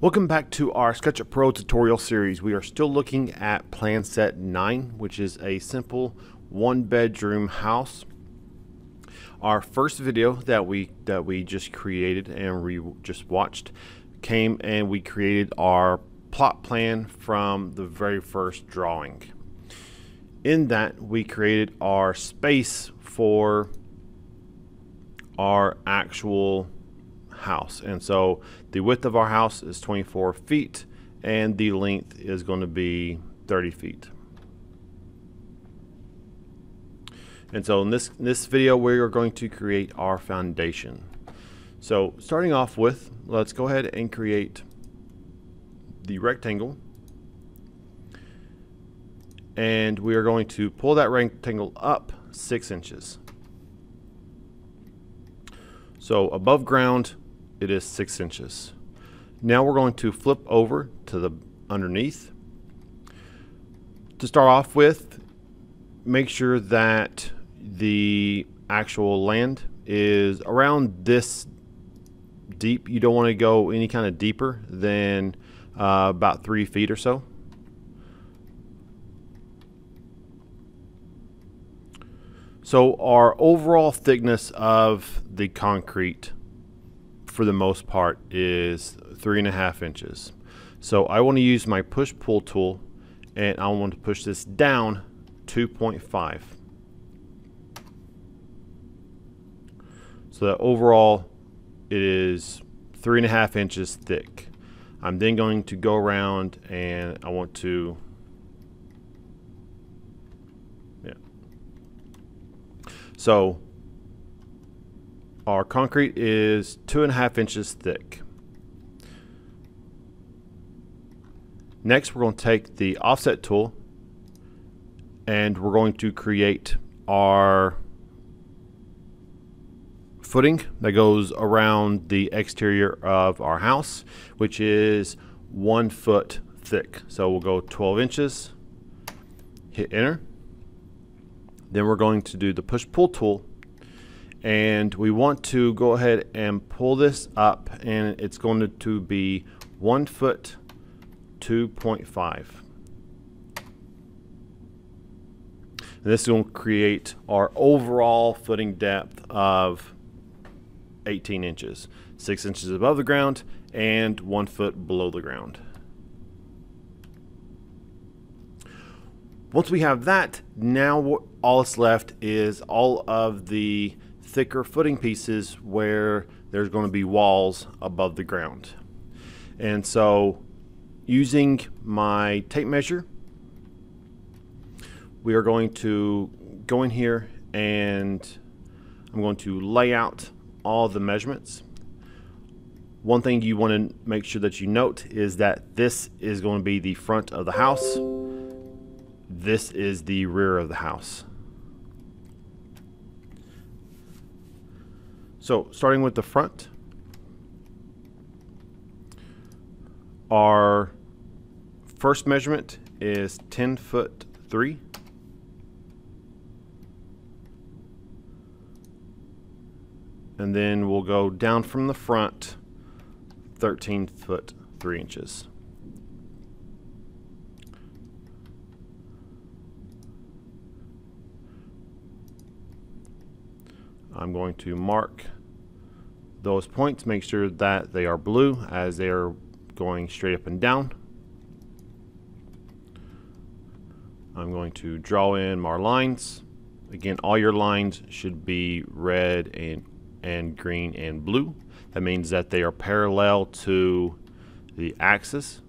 Welcome back to our SketchUp Pro tutorial series. We are still looking at plan set 9, which is a simple one bedroom house. Our first video that we that we just created and we just watched came and we created our plot plan from the very first drawing. In that we created our space for our actual house. And so the width of our house is 24 feet and the length is going to be 30 feet. And so in this, this video, we are going to create our foundation. So starting off with, let's go ahead and create the rectangle. And we are going to pull that rectangle up six inches. So above ground, it is six inches. Now we're going to flip over to the underneath. To start off with, make sure that the actual land is around this deep. You don't want to go any kind of deeper than uh, about three feet or so. So our overall thickness of the concrete for the most part is three and a half inches. So I want to use my push pull tool and I want to push this down 2.5. So that overall it is three and a half inches thick. I'm then going to go around and I want to yeah. So our concrete is two and a half inches thick. Next, we're going to take the offset tool and we're going to create our footing that goes around the exterior of our house, which is one foot thick. So we'll go 12 inches, hit enter. Then we're going to do the push pull tool and we want to go ahead and pull this up and it's going to, be one foot 2.5 this is going to create our overall footing depth of 18 inches. 6 inches above the ground and 1 foot below the ground. Once we have that now all that's left is all of the thicker footing pieces where there's going to be walls above the ground. And so using my tape measure, we are going to go in here and I'm going to lay out all the measurements. One thing you want to make sure that you note is that this is going to be the front of the house. This is the rear of the house. So starting with the front, our first measurement is 10 foot 3. And then we'll go down from the front 13 foot 3 inches. I'm going to mark those points, make sure that they are blue as they are going straight up and down. I'm going to draw in my lines. Again, all your lines should be red and, and green and blue. That means that they are parallel to the axis.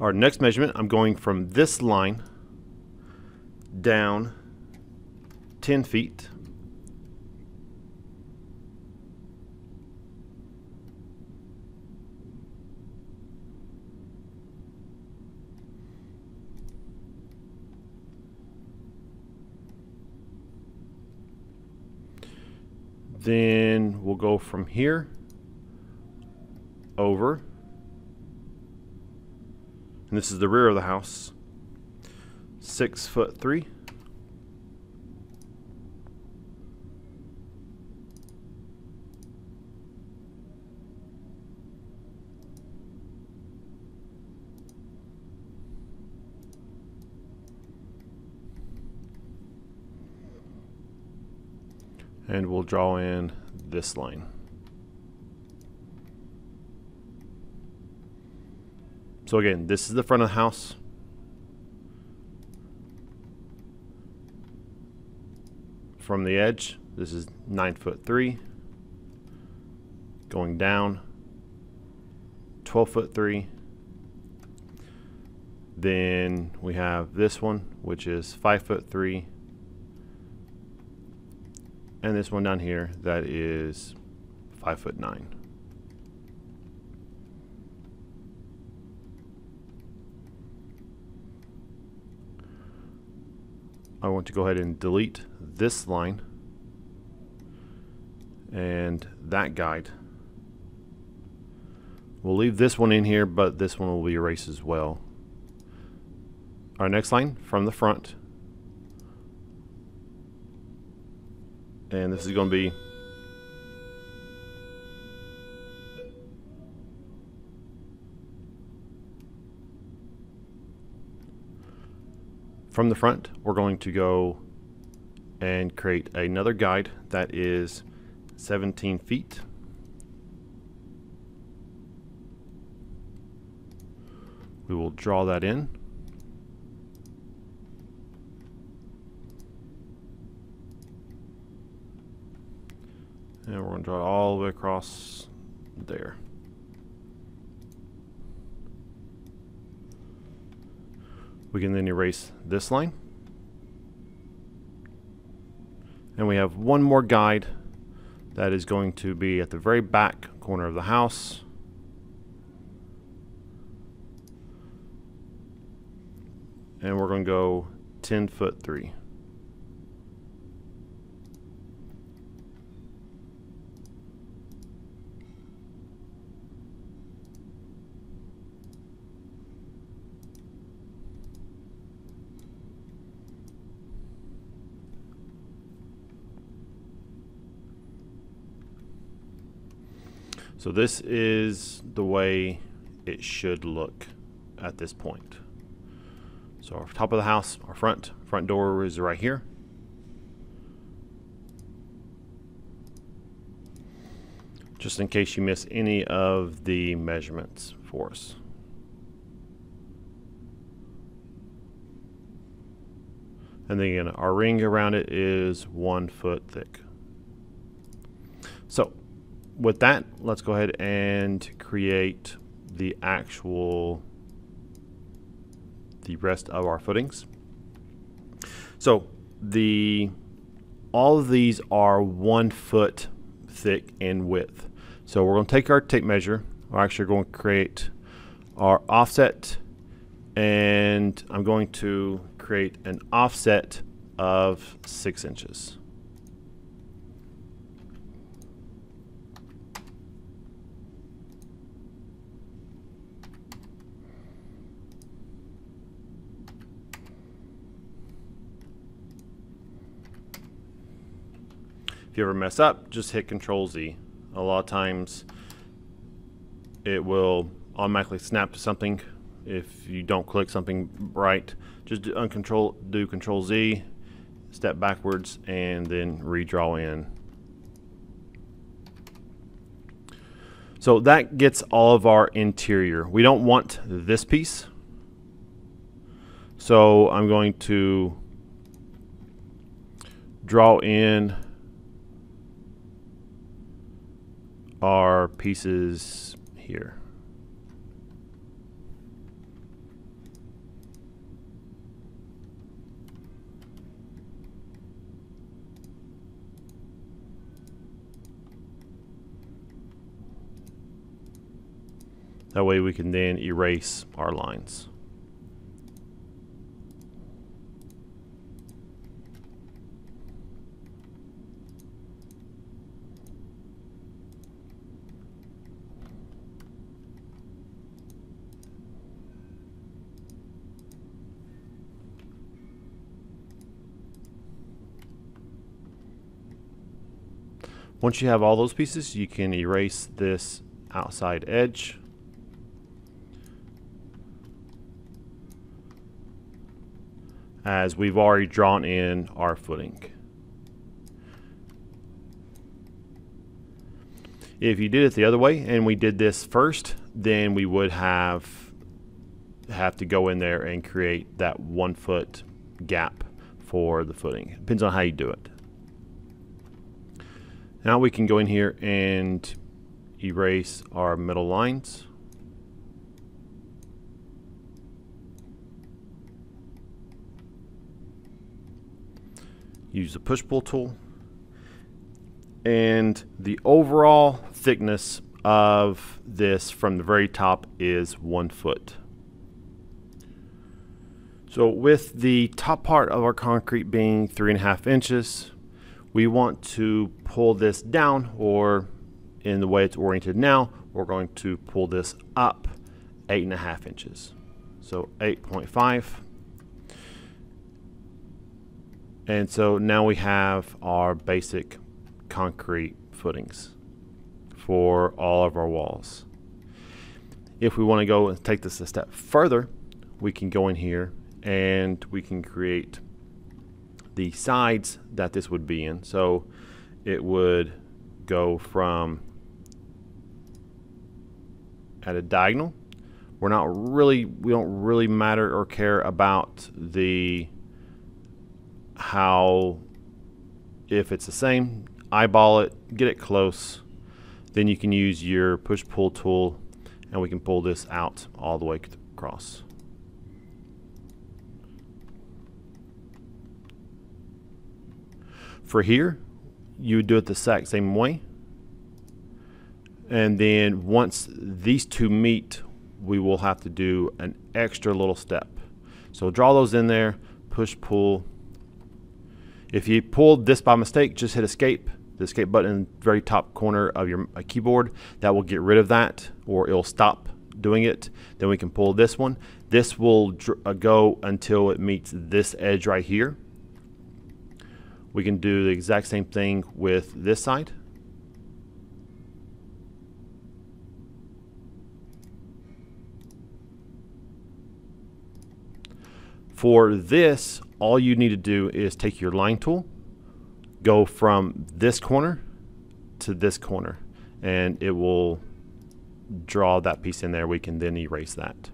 Our next measurement, I'm going from this line down 10 feet. Then we'll go from here over And this is the rear of the house. Six foot three. and we'll draw in this line. So again, this is the front of the house. From the edge, this is nine foot three. Going down, 12 foot three. Then we have this one, which is five foot three and this one down here that is five foot nine. I want to go ahead and delete this line and that guide. We'll leave this one in here, but this one will be erased as well. Our next line from the front and this is going to be from the front we're going to go and create another guide that is 17 feet we will draw that in And we're going to draw it all the way across there. We can then erase this line. And we have one more guide that is going to be at the very back corner of the house. And we're going to go 10 foot 3. So this is the way it should look at this point. So our top of the house, our front, front door is right here. Just in case you miss any of the measurements for us. And then again, our ring around it is one foot thick. With that, let's go ahead and create the actual, the rest of our footings. So the, all of these are one foot thick in width. So we're going to take our tape measure. We're actually going to create our offset and I'm going to create an offset of six inches. If you ever mess up, just hit Control Z. A lot of times it will automatically snap to something if you don't click something right. Just do, uncontrol, do Control Z, step backwards, and then redraw in. So that gets all of our interior. We don't want this piece. So I'm going to draw in are pieces here. That way we can then erase our lines. Once you have all those pieces, you can erase this outside edge. as we've already drawn in our footing. If you did it the other way and we did this first, then we would have have to go in there and create that one foot gap for the footing. Depends on how you do it. Now we can go in here and erase our middle lines. Use the push-pull tool. And the overall thickness of this from the very top is one foot. So with the top part of our concrete being three and a half inches, we want to pull this down or in the way it's oriented now, we're going to pull this up eight and a half inches. So 8.5. And so now we have our basic concrete footings for all of our walls. If we want to go and take this a step further, we can go in here and we can create the sides that this would be in. So it would go from at a diagonal. We're not really, we don't really matter or care about the how, if it's the same, eyeball it, get it close. Then you can use your push-pull tool and we can pull this out all the way across. For here, you would do it the exact same way. And then once these two meet, we will have to do an extra little step. So draw those in there, push, pull. If you pulled this by mistake, just hit escape, the escape button in the very top corner of your uh, keyboard. That will get rid of that or it'll stop doing it. Then we can pull this one. This will uh, go until it meets this edge right here. We can do the exact same thing with this side. For this, all you need to do is take your line tool, go from this corner to this corner, and it will draw that piece in there. We can then erase that.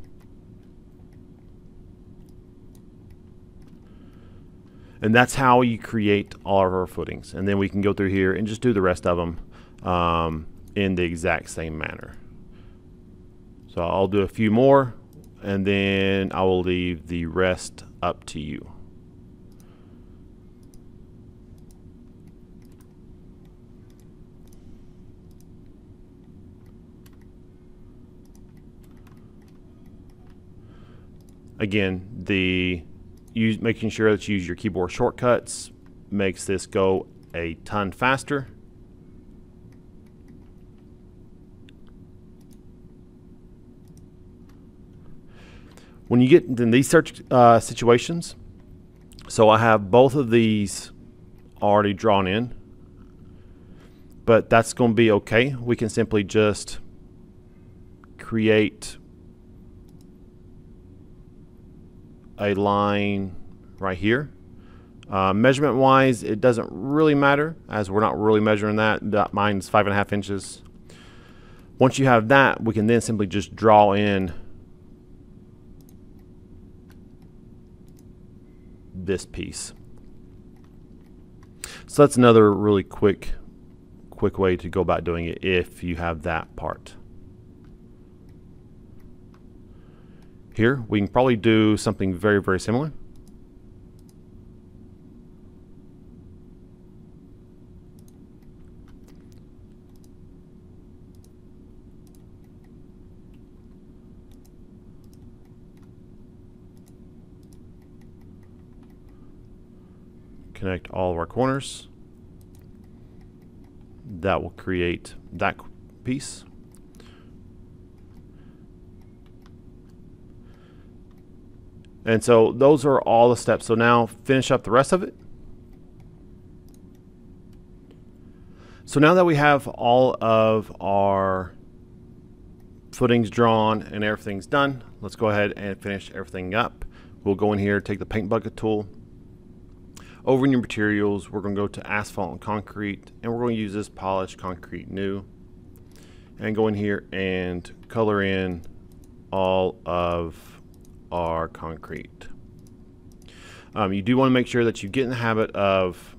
And that's how you create all of our footings. And then we can go through here and just do the rest of them um, in the exact same manner. So I'll do a few more and then I will leave the rest up to you. Again, the use, making sure that you use your keyboard shortcuts makes this go a ton faster. When you get in these search uh, situations, so I have both of these already drawn in, but that's going to be okay. We can simply just create a line right here. Uh, measurement wise, it doesn't really matter as we're not really measuring that. that. Mine's five and a half inches. Once you have that, we can then simply just draw in this piece. So that's another really quick, quick way to go about doing it if you have that part. Here, we can probably do something very, very similar. Connect all of our corners. That will create that piece. And so those are all the steps. So now finish up the rest of it. So now that we have all of our footings drawn and everything's done, let's go ahead and finish everything up. We'll go in here, take the paint bucket tool. Over in your materials, we're going to go to asphalt and concrete, and we're going to use this polished concrete new. And go in here and color in all of our concrete. Um, you do want to make sure that you get in the habit of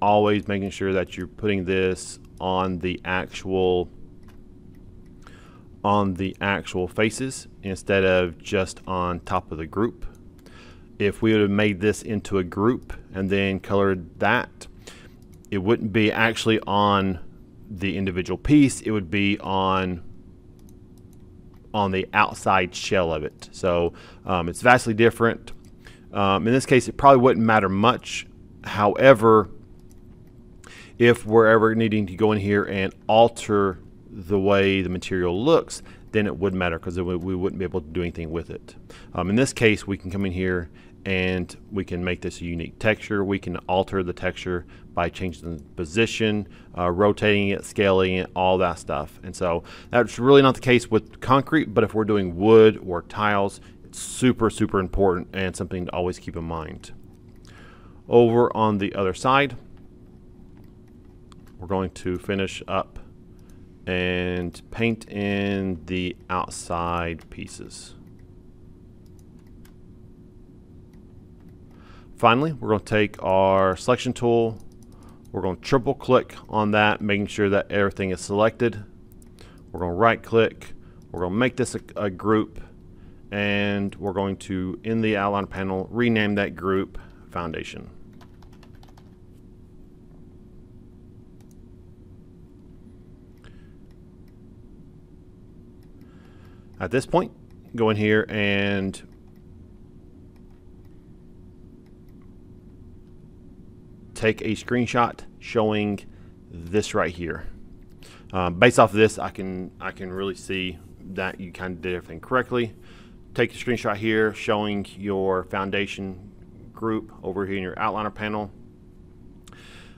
always making sure that you're putting this on the actual on the actual faces instead of just on top of the group. If we would have made this into a group and then colored that, it wouldn't be actually on the individual piece, it would be on on the outside shell of it. So um, it's vastly different. Um, in this case, it probably wouldn't matter much. However, if we're ever needing to go in here and alter the way the material looks, then it would matter because we wouldn't be able to do anything with it. Um, in this case, we can come in here and we can make this a unique texture. We can alter the texture by changing the position, uh, rotating it, scaling it, all that stuff. And so that's really not the case with concrete, but if we're doing wood or tiles, it's super, super important and something to always keep in mind. Over on the other side, we're going to finish up and paint in the outside pieces. Finally, we're going to take our selection tool, we're going to triple click on that, making sure that everything is selected. We're going to right click, we're going to make this a, a group, and we're going to, in the outline panel, rename that group foundation. At this point, go in here and take a screenshot showing this right here. Um, based off of this, I can I can really see that you kind of did everything correctly. Take a screenshot here showing your foundation group over here in your outliner panel.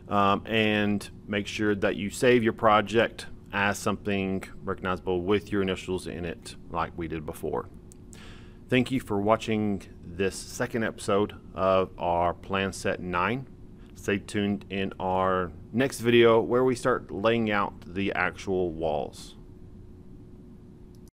Um, and make sure that you save your project as something recognizable with your initials in it like we did before. Thank you for watching this second episode of our Plan Set 9. Stay tuned in our next video where we start laying out the actual walls.